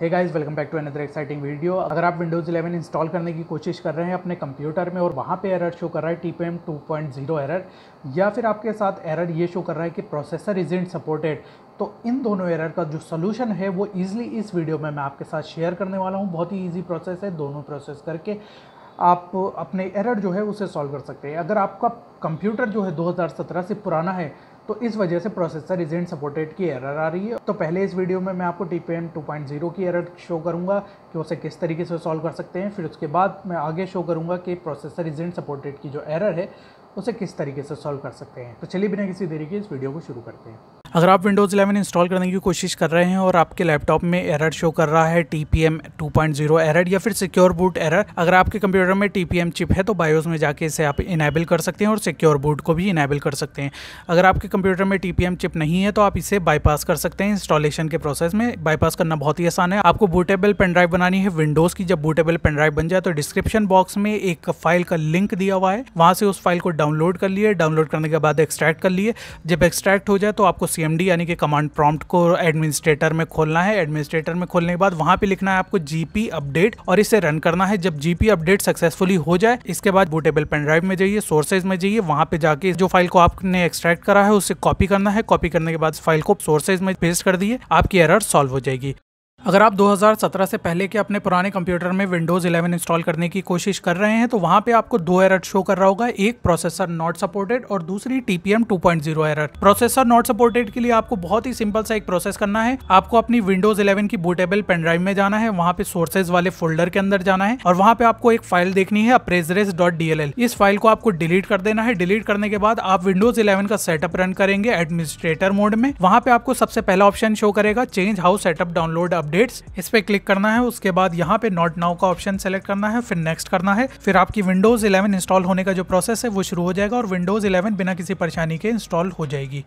Hey guys welcome back to another exciting video अगर आप Windows 11 install करने की कोशिश कर रहे हैं अपने कंप्यूटर में और वहाँ पे एरर शो कर रहा है T P M two point zero error या फिर आपके साथ एरर ये शो कर रहा है कि प्रोसेसर इज़ इंट सपोर्टेड तो इन दोनों एरर का जो सोल्यूशन है वो ईजिली इस वीडियो में मैं आपके साथ शेयर करने वाला हूँ। बहुत ही ईजी प्रोसेस है, दोनों प्रोसेस करके। आप अपने एरर जो है उसे सॉल्व कर सकते हैं। अगर आपका कंप्यूटर जो है 2017 से पुराना है तो इस वजह से प्रोसेसर इजेंट सपोर्टेड की एरर आ रही है। तो पहले इस वीडियो में मैं आपको T P M two point zero की एरर शो करूँगा, कि उसे किस तरीके से सॉल्व कर सकते हैं। फिर उसके बाद मैं आगे शो करूँगा कि प्रोसेसर इजेंट सपोर्टेड की जो एरर है, उसे किस तरीके से सॉल्व कर सकते हैं। तो चलिए बिना किसी देरी के इस वीडियो को शुरू करते हैं। अगर आप विंडोज़ 11 इंस्टॉल करने की कोशिश कर रहे हैं और आपके लैपटॉप में एरर शो कर रहा है T P M two point zero error या फिर सिक्योर बूट एरर अगर आपके कंप्यूटर में टी पी एम चिप है तो बायोस में जाके इसे आप इनेबल कर सकते हैं और सिक्योर बूट को भी इनेबल कर सकते हैं। अगर आपके कंप्यूटर में टी पी एम चिप नहीं है तो आप इसे बाईपास कर सकते हैं। इंस्टॉलेशन के प्रोसेस में बाईपास करना बहुत ही आसान है। आपको बूटेबल पेन ड्राइव बनानी है। विंडोज़ की जब बूटेबल पेन ड्राइव बन जाए तो डिस्क्रिप्शन बॉक्स में एक फ़ाइल का लिंक दिया हुआ है। वहाँ से उस फ़ाइल को डाउनलोड कर लिए। डाउनलोड करने के बाद एक्सट्रैक्ट कर लिए। जब एक्सट्रैक्ट हो जाए तो आपको सी यानी कि कमांड प्रॉम्प्ट को एडमिनिस्ट्रेटर में खोलना है। एडमिनिस्ट्रेटर में खोलने के बाद वहाँ पे लिखना है आपको जीपी अपडेट और इसे रन करना है। जब जीपी अपडेट सक्सेसफुली हो जाए, इसके बाद बूटेबल पेन ड्राइव में जाइए सोर्सेज में जाइए, वहाँ पे जाके जो फ़ाइल को आपने एक्सट्रैक्ट करा है, उसे कॉपी करना है। कॉपी करने के बाद फ़ाइल को सोर्सेज में पेस्ट कर दिए आपकी एरर सॉल्व हो जाएगी। अगर आप 2017 से पहले के अपने पुराने कंप्यूटर में विंडोज़ 11 इंस्टॉल करने की कोशिश कर रहे हैं तो वहाँ पे आपको दो एरर शो कर रहा होगा। एक, प्रोसेसर नॉट सपोर्टेड और दूसरी TPM 2.0 error. Processor not supported के लिए आपको बहुत ही सिंपल सा एक प्रोसेस करना है। आपको अपनी विंडोज़ 11 की बूटेबल पेनड्राइव में जाना है, वहाँ पे सोर्सेज वाले फोल्डर के अंदर जाना है और वहाँ पे आपको एक फ़ाइल देखनी है अप्रेजरेस इस फ़ाइल को आपको डिलीट कर देना है। डिलीट करने के बाद आप विंडोज़ इलेवन का सेटअप रन करेंगे एडमिनिस्ट्रेटर मोड में। वहाँ पे आपको सबसे पहला ऑप्शन शो करेगा change how setup download updates इस पे क्लिक करना है, उसके बाद यहाँ पे नॉट नाउ का ऑप्शन सेलेक्ट करना है, फिर नेक्स्ट करना है, फिर आपकी विंडोज़ 11 इंस्टॉल होने का जो प्रोसेस है, वो शुरू हो जाएगा और विंडोज़ 11 बिना किसी परेशानी के इंस्टॉल हो जाएगी।